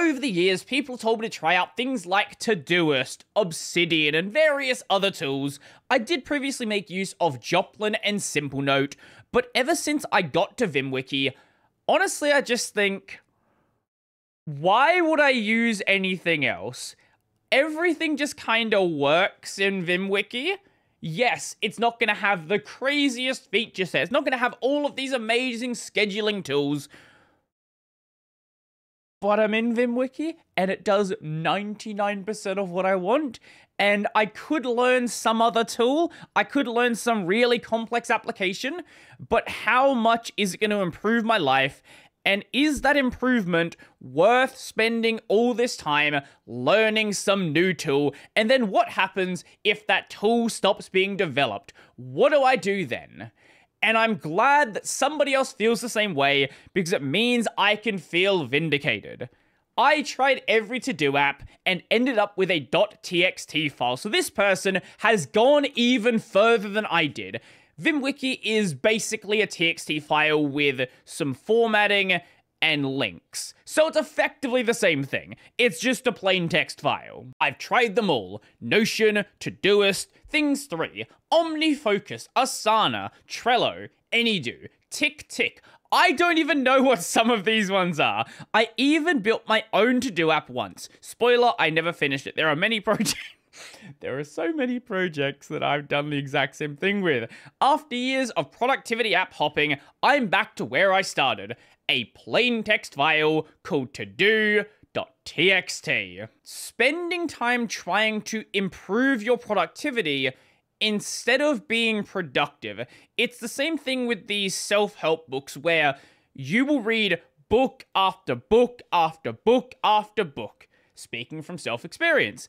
over the years, people told me to try out things like Todoist, Obsidian, and various other tools. I did previously make use of Joplin and Simplenote, but ever since I got to VimWiki, honestly, I just think, why would I use anything else? Everything just kind of works in VimWiki. Yes, it's not going to have the craziest feature set. It's not going to have all of these amazing scheduling tools. But I'm in VimWiki and it does 99% of what I want. And I could learn some other tool. I could learn some really complex application. But how much is it going to improve my life? And is that improvement worth spending all this time learning some new tool? And then what happens if that tool stops being developed? What do I do then? And I'm glad that somebody else feels the same way because it means I can feel vindicated. I tried every to do app and ended up with a .txt file. So this person has gone even further than I did. VimWiki is basically a TXT file with some formatting and links. So it's effectively the same thing. It's just a plain text file. I've tried them all. Notion, Todoist, Things 3, OmniFocus, Asana, Trello, AnyDo, Tick Tick. I don't even know what some of these ones are. I even built my own to-do app once. Spoiler, I never finished it. There are many projects there are so many projects that I've done the exact same thing with. After years of productivity app hopping, I'm back to where I started a plain text file called to do.txt. Spending time trying to improve your productivity instead of being productive. It's the same thing with these self help books where you will read book after book after book after book. Speaking from self experience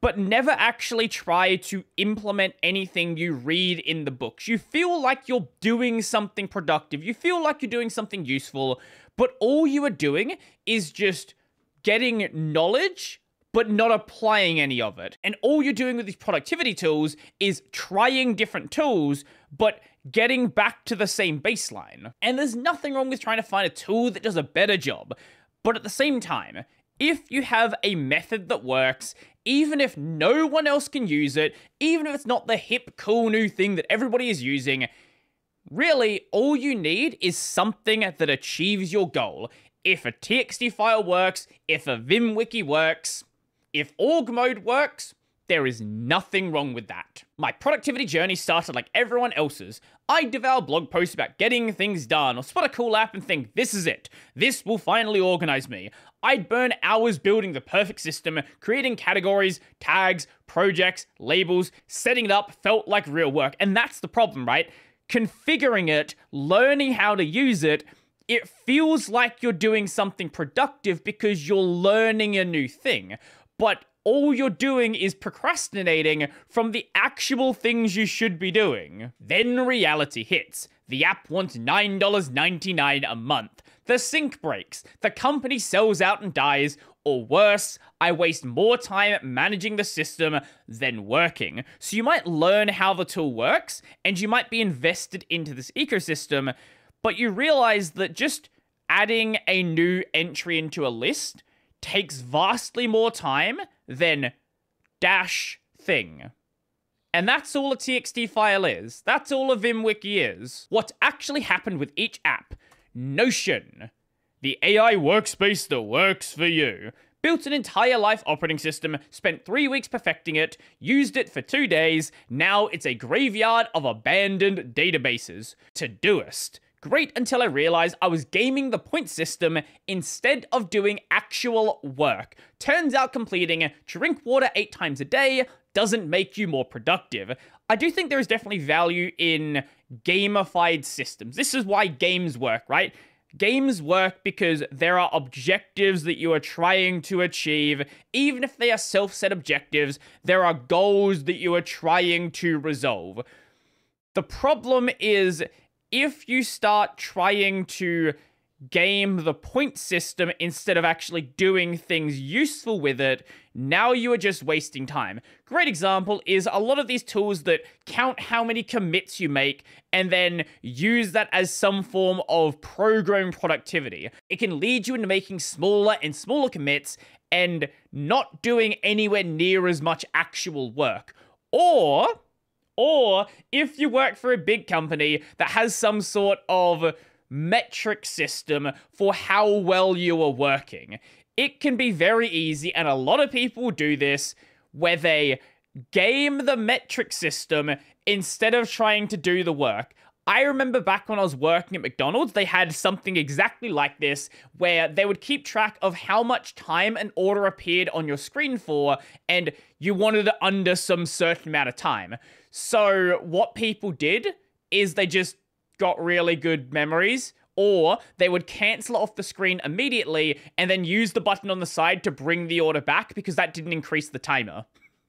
but never actually try to implement anything you read in the books. You feel like you're doing something productive, you feel like you're doing something useful, but all you are doing is just getting knowledge. But not applying any of it. And all you're doing with these productivity tools is trying different tools, but getting back to the same baseline. And there's nothing wrong with trying to find a tool that does a better job. But at the same time, if you have a method that works, even if no one else can use it, even if it's not the hip, cool new thing that everybody is using, really, all you need is something that achieves your goal. If a TXT file works, if a Vim wiki works, if org mode works, there is nothing wrong with that. My productivity journey started like everyone else's. I devour blog posts about getting things done, or spot a cool app and think, this is it. This will finally organize me. I'd burn hours building the perfect system, creating categories, tags, projects, labels, setting it up felt like real work. And that's the problem, right? Configuring it, learning how to use it, it feels like you're doing something productive because you're learning a new thing. But all you're doing is procrastinating from the actual things you should be doing. Then reality hits. The app wants $9.99 a month. The sync breaks. The company sells out and dies. Or worse, I waste more time managing the system than working. So you might learn how the tool works, and you might be invested into this ecosystem, but you realize that just adding a new entry into a list takes vastly more time than dash thing. And that's all a TXT file is. That's all a VimWiki is. What actually happened with each app. Notion. The AI workspace that works for you. Built an entire life operating system, spent three weeks perfecting it, used it for two days, now it's a graveyard of abandoned databases. Todoist. Great until I realized I was gaming the point system instead of doing actual work. Turns out completing drink water eight times a day doesn't make you more productive. I do think there is definitely value in gamified systems. This is why games work, right? Games work because there are objectives that you are trying to achieve. Even if they are self set objectives, there are goals that you are trying to resolve. The problem is if you start trying to game the point system instead of actually doing things useful with it, now you are just wasting time. Great example is a lot of these tools that count how many commits you make and then use that as some form of program productivity. It can lead you into making smaller and smaller commits and not doing anywhere near as much actual work. Or, or if you work for a big company that has some sort of metric system for how well you are working. It can be very easy, and a lot of people do this, where they game the metric system instead of trying to do the work. I remember back when I was working at McDonald's, they had something exactly like this where they would keep track of how much time an order appeared on your screen for, and you wanted it under some certain amount of time. So, what people did is they just got really good memories, or they would cancel off the screen immediately and then use the button on the side to bring the order back because that didn't increase the timer.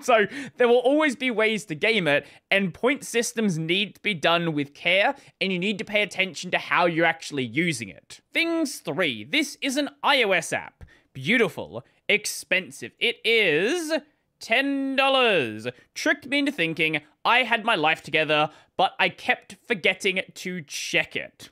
So there will always be ways to game it, and point systems need to be done with care, and you need to pay attention to how you're actually using it. Things 3. This is an iOS app. Beautiful. Expensive. It is $10. Tricked me into thinking I had my life together, but I kept forgetting to check it.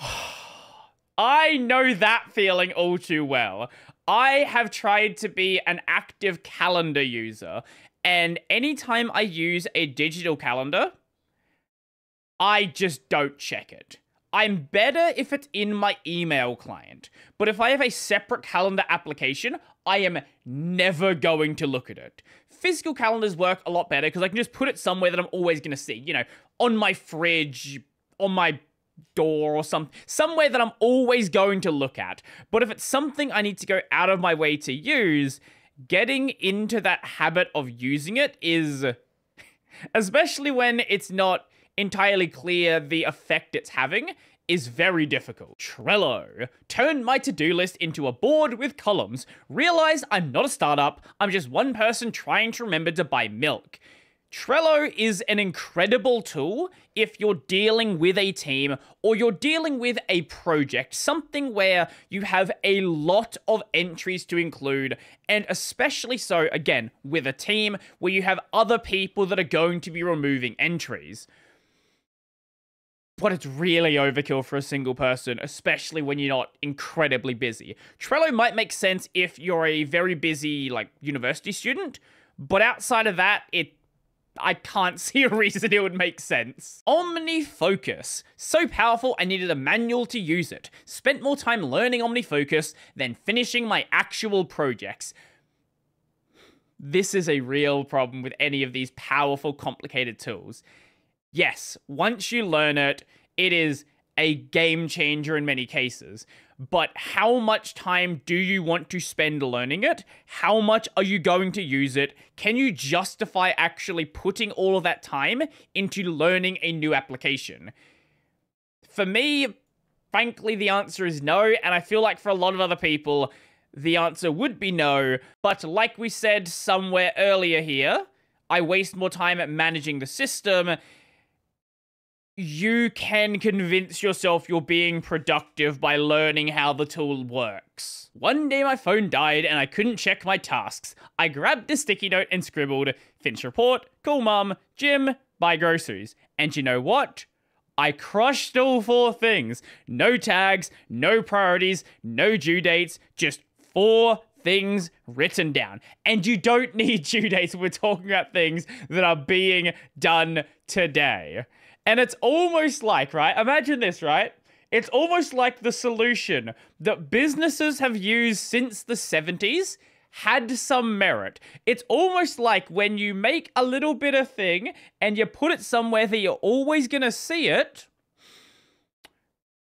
I know that feeling all too well. I have tried to be an active calendar user, and anytime I use a digital calendar, I just don't check it. I'm better if it's in my email client, but if I have a separate calendar application, I am never going to look at it. Physical calendars work a lot better because I can just put it somewhere that I'm always going to see, you know, on my fridge, on my door or some somewhere that I'm always going to look at. But if it's something I need to go out of my way to use, getting into that habit of using it is especially when it's not entirely clear the effect it's having is very difficult. Trello. Turn my to-do list into a board with columns. Realize I'm not a startup, I'm just one person trying to remember to buy milk. Trello is an incredible tool if you're dealing with a team or you're dealing with a project, something where you have a lot of entries to include, and especially so, again, with a team where you have other people that are going to be removing entries. But it's really overkill for a single person, especially when you're not incredibly busy. Trello might make sense if you're a very busy, like, university student, but outside of that, it I can't see a reason it would make sense. OmniFocus. So powerful, I needed a manual to use it. Spent more time learning OmniFocus than finishing my actual projects. This is a real problem with any of these powerful, complicated tools. Yes, once you learn it, it is a game changer in many cases but how much time do you want to spend learning it? How much are you going to use it? Can you justify actually putting all of that time into learning a new application? For me, frankly, the answer is no, and I feel like for a lot of other people, the answer would be no. But like we said somewhere earlier here, I waste more time at managing the system you can convince yourself you're being productive by learning how the tool works. One day my phone died and I couldn't check my tasks. I grabbed a sticky note and scribbled, Finch report, call mum, gym, buy groceries. And you know what? I crushed all four things. No tags, no priorities, no due dates, just four things written down. And you don't need due dates. We're talking about things that are being done today. And it's almost like, right? Imagine this, right? It's almost like the solution that businesses have used since the 70s had some merit. It's almost like when you make a little bit of thing and you put it somewhere that you're always going to see it,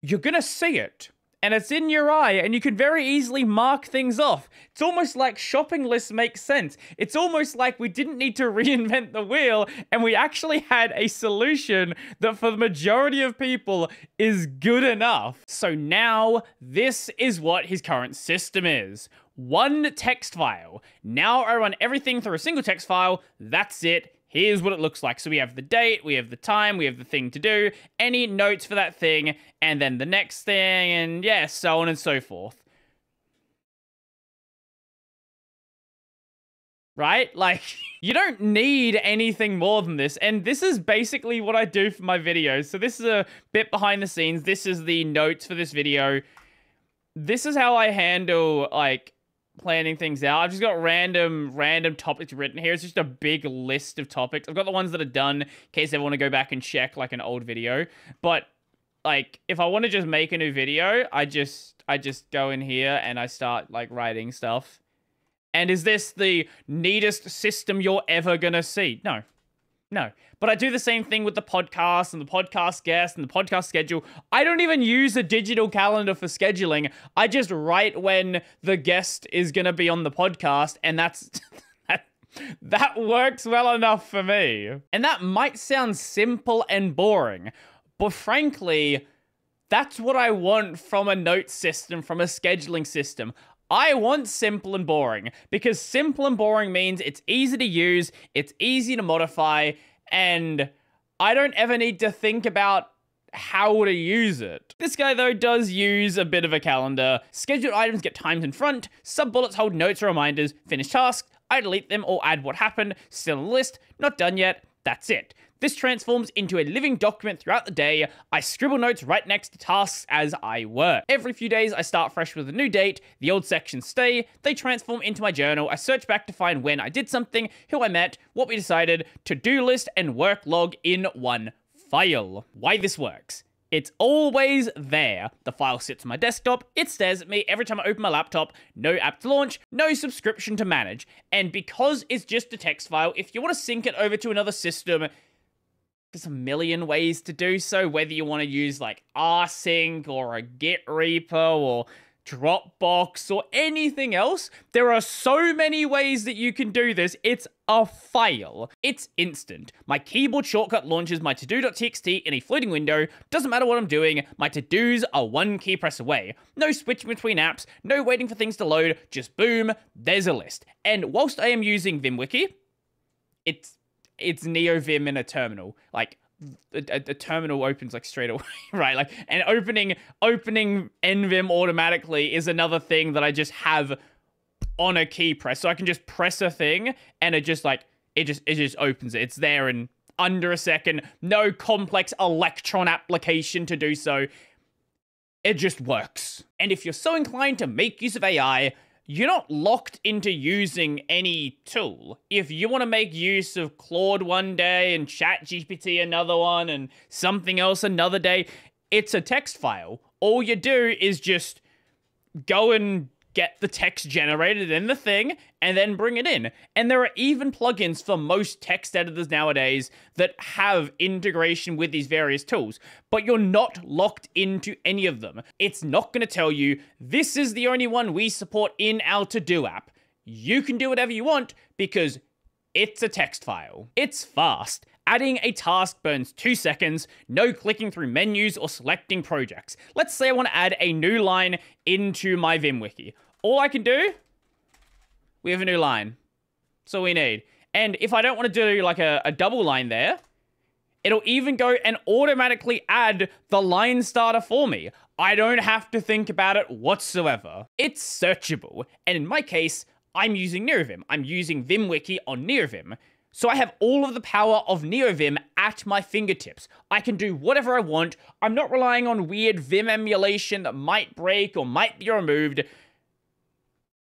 you're going to see it and it's in your eye and you can very easily mark things off. It's almost like shopping lists make sense. It's almost like we didn't need to reinvent the wheel and we actually had a solution that for the majority of people is good enough. So now this is what his current system is. One text file. Now I run everything through a single text file. That's it. Here's what it looks like. So we have the date, we have the time, we have the thing to do, any notes for that thing, and then the next thing, and yeah, so on and so forth. Right? Like, you don't need anything more than this. And this is basically what I do for my videos. So this is a bit behind the scenes. This is the notes for this video. This is how I handle, like, planning things out. I've just got random random topics written here. It's just a big list of topics. I've got the ones that are done in case I want to go back and check like an old video. But like if I want to just make a new video, I just I just go in here and I start like writing stuff. And is this the neatest system you're ever gonna see? No. No. But I do the same thing with the podcast and the podcast guest and the podcast schedule. I don't even use a digital calendar for scheduling. I just write when the guest is going to be on the podcast, and that's. that, that works well enough for me. And that might sound simple and boring, but frankly, that's what I want from a note system, from a scheduling system. I want simple and boring because simple and boring means it's easy to use, it's easy to modify, and I don't ever need to think about how to use it. This guy, though, does use a bit of a calendar. Scheduled items get timed in front, sub bullets hold notes or reminders, finish tasks, I delete them or add what happened, still a list, not done yet, that's it. This transforms into a living document throughout the day. I scribble notes right next to tasks as I work. Every few days, I start fresh with a new date. The old sections stay. They transform into my journal. I search back to find when I did something, who I met, what we decided, to-do list, and work log in one file. Why this works. It's always there. The file sits on my desktop, it stares at me every time I open my laptop, no app to launch, no subscription to manage. And because it's just a text file, if you want to sync it over to another system, there's a million ways to do so, whether you want to use like rsync or a git repo or Dropbox or anything else. There are so many ways that you can do this. It's a file. It's instant. My keyboard shortcut launches my to-do.txt in a floating window. Doesn't matter what I'm doing, my to-dos are one key press away. No switching between apps, no waiting for things to load, just boom, there's a list. And whilst I am using VimWiki, it's it's NeoVim in a terminal. Like a, a, terminal opens like straight away, right? Like and opening opening NVim automatically is another thing that I just have on a key press. So I can just press a thing and it just like it just it just opens it. It's there in under a second. No complex electron application to do so. It just works. And if you're so inclined to make use of AI, you're not locked into using any tool. If you want to make use of Claude one day and ChatGPT another one and something else another day, it's a text file. All you do is just go and get the text generated in the thing, and then bring it in. And there are even plugins for most text editors nowadays that have integration with these various tools, but you're not locked into any of them. It's not going to tell you, this is the only one we support in our to-do app. You can do whatever you want because it's a text file. It's fast. Adding a task burns two seconds, no clicking through menus or selecting projects. Let's say I want to add a new line into my VimWiki all I can do, we have a new line. That's all we need. And if I don't want to do like a, a double line there, it'll even go and automatically add the line starter for me. I don't have to think about it whatsoever. It's searchable, and in my case, I'm using NeoVim. I'm using VimWiki on NeoVim. So I have all of the power of NeoVim at my fingertips. I can do whatever I want. I'm not relying on weird Vim emulation that might break or might be removed.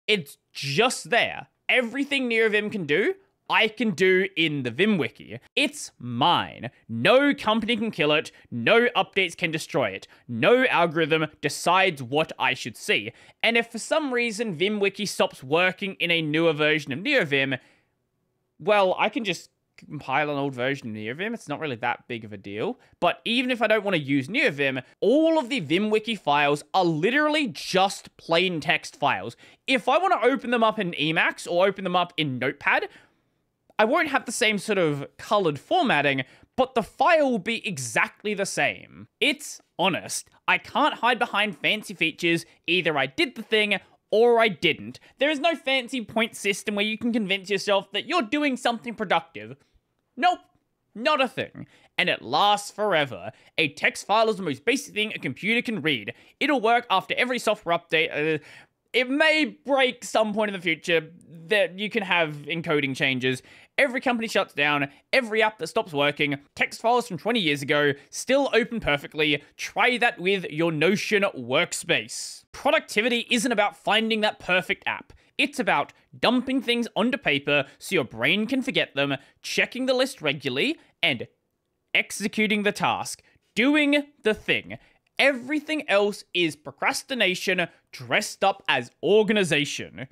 It's just there. Everything NeoVim can do, I can do in the VimWiki. It's mine. No company can kill it, no updates can destroy it, no algorithm decides what I should see. And if for some reason VimWiki stops working in a newer version of NeoVim, well, I can just compile an old version of NeoVim. It's not really that big of a deal. But even if I don't want to use NeoVim, all of the VimWiki files are literally just plain text files. If I want to open them up in Emacs or open them up in Notepad, I won't have the same sort of colored formatting, but the file will be exactly the same. It's honest. I can't hide behind fancy features. Either I did the thing or I didn't. There is no fancy point system where you can convince yourself that you're doing something productive. Nope, not a thing. And it lasts forever. A text file is the most basic thing a computer can read. It'll work after every software update. Uh, it may break some point in the future that you can have encoding changes. Every company shuts down, every app that stops working, text files from 20 years ago still open perfectly. Try that with your Notion workspace. Productivity isn't about finding that perfect app. It's about dumping things onto paper so your brain can forget them, checking the list regularly, and executing the task, doing the thing. Everything else is procrastination dressed up as organization.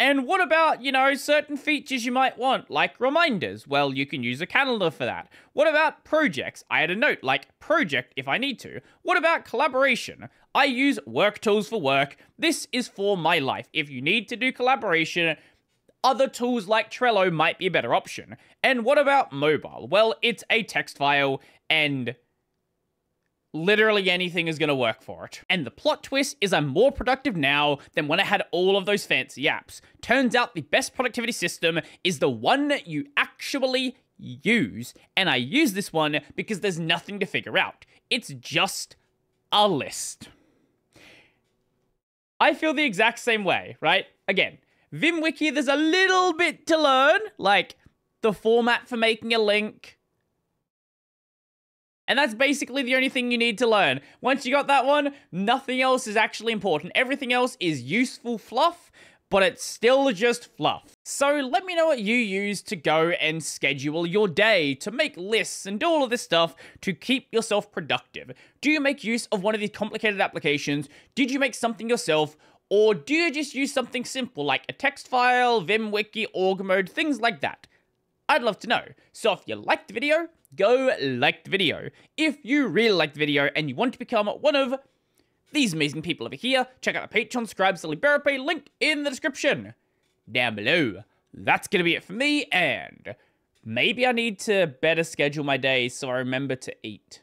And what about, you know, certain features you might want, like reminders? Well, you can use a calendar for that. What about projects? I add a note like project if I need to. What about collaboration? I use work tools for work. This is for my life. If you need to do collaboration, other tools like Trello might be a better option. And what about mobile? Well, it's a text file and literally anything is going to work for it. And the plot twist is I'm more productive now than when I had all of those fancy apps. Turns out the best productivity system is the one that you actually use. And I use this one because there's nothing to figure out. It's just a list. I feel the exact same way, right? Again, VimWiki, there's a little bit to learn, like the format for making a link, and that's basically the only thing you need to learn. Once you got that one, nothing else is actually important. Everything else is useful fluff, but it's still just fluff. So let me know what you use to go and schedule your day, to make lists and do all of this stuff to keep yourself productive. Do you make use of one of these complicated applications? Did you make something yourself? Or do you just use something simple like a text file, VimWiki, org mode, things like that? I'd love to know. So if you liked the video, go like the video. If you really liked the video and you want to become one of these amazing people over here, check out the Patreon, subscribe, Liberapay, link in the description down below. That's gonna be it for me, and maybe I need to better schedule my days so I remember to eat.